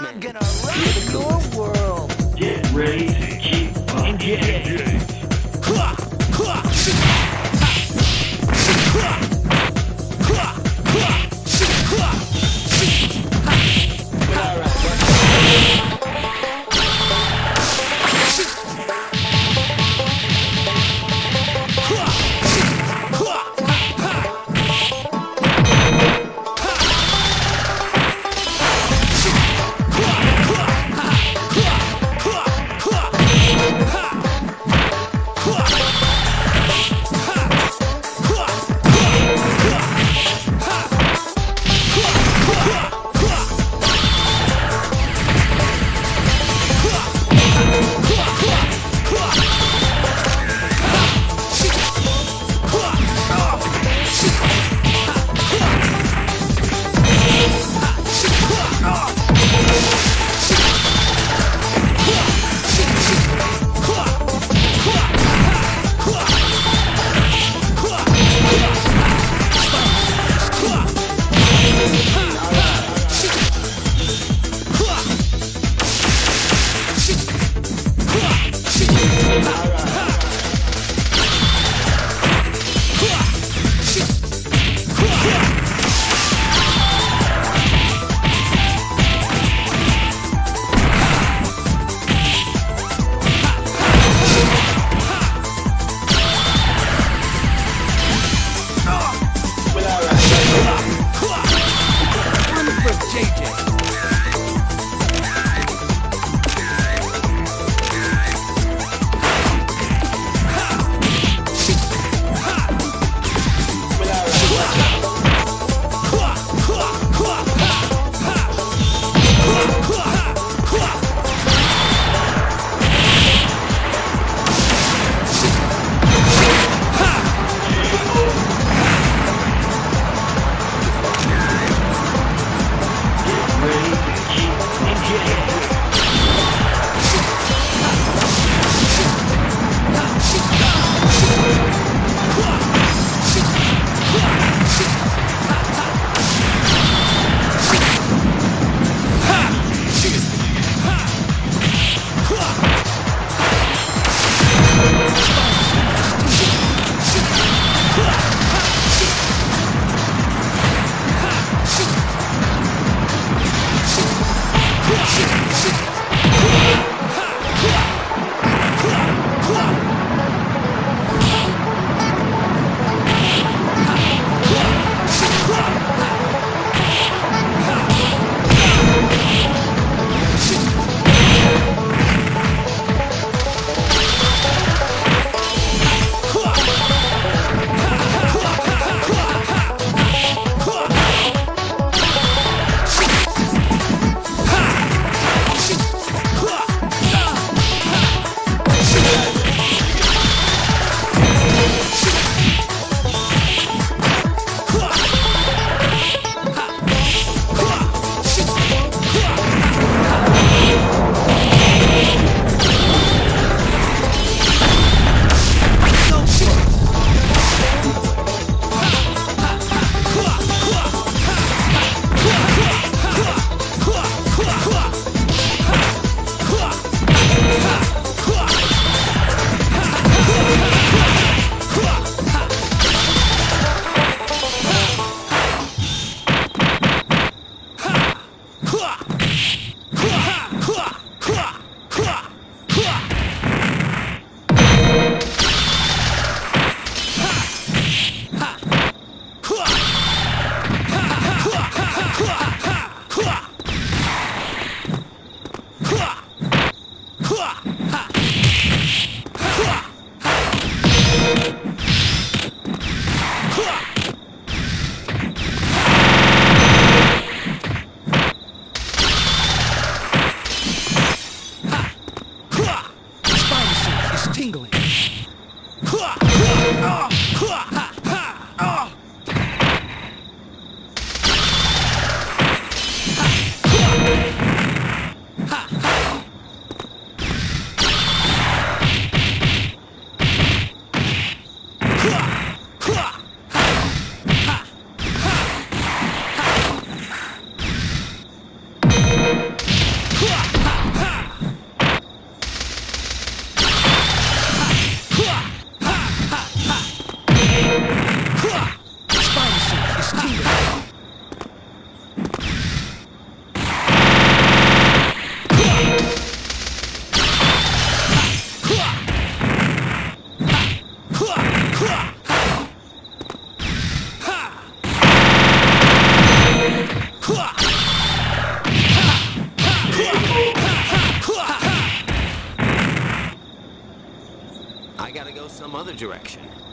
I'm gonna rock your world. Get ready to keep on getting. Some other direction.